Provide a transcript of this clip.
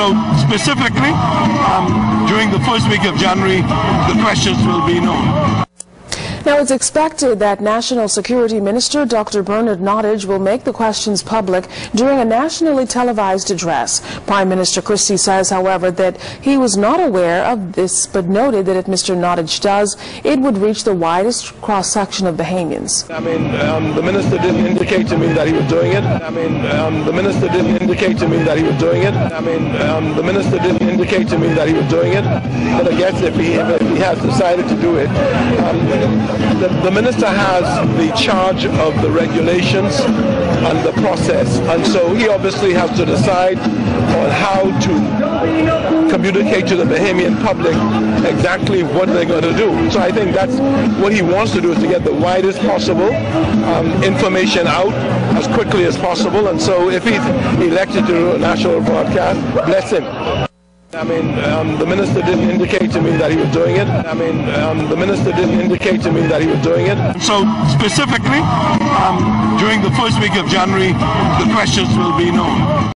So specifically, um, during the first week of January, the questions will be known. Now, it's expected that National Security Minister Dr. Bernard Nottage will make the questions public during a nationally televised address. Prime Minister Christie says, however, that he was not aware of this, but noted that if Mr. Nottage does, it would reach the widest cross-section of Bahamians. I mean, um, the minister didn't indicate to me that he was doing it. I mean, um, the minister didn't indicate to me that he was doing it. I mean, um, the minister didn't indicate to me that he was doing it. But I guess if he, if he has decided to do it, um, the, the, minister has the charge of the regulations and the process. And so he obviously has to decide on how to communicate to the Bahamian public exactly what they're going to do. So I think that's what he wants to do is to get the widest possible um, information out as quickly as possible. And so if he's elected to a national broadcast, bless him. I mean, um, the minister didn't indicate to me that he was doing it. I mean, um, the minister didn't indicate to me that he was doing it. So specifically, um, during the first week of January, the questions will be known.